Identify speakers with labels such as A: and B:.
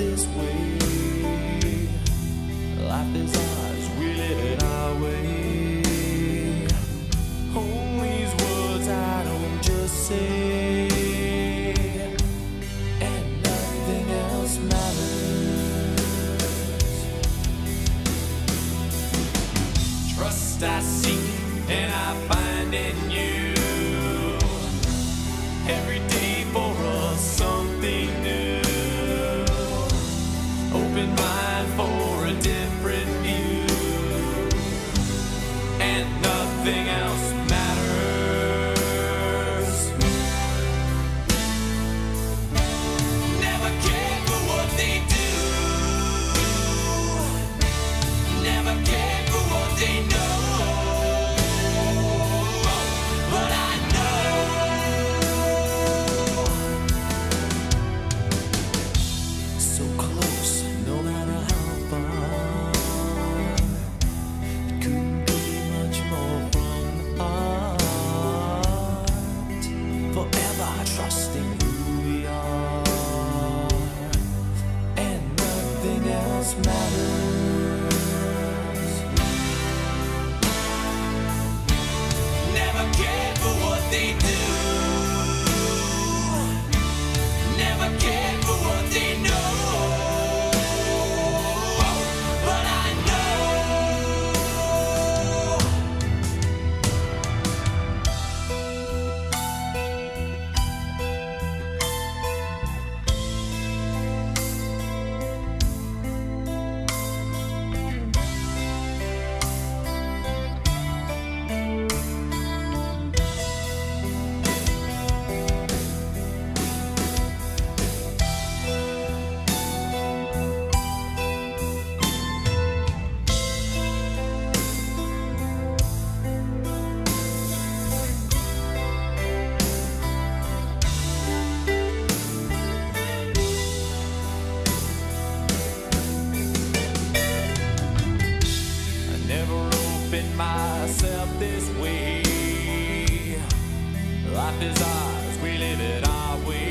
A: this way. Life is ours, we live it our way. These words I don't just say, and nothing else matters. Trust I seek and I find in you every day for us something new. Open mind for a different view and nothing else. this way. Life is ours, we live it our way.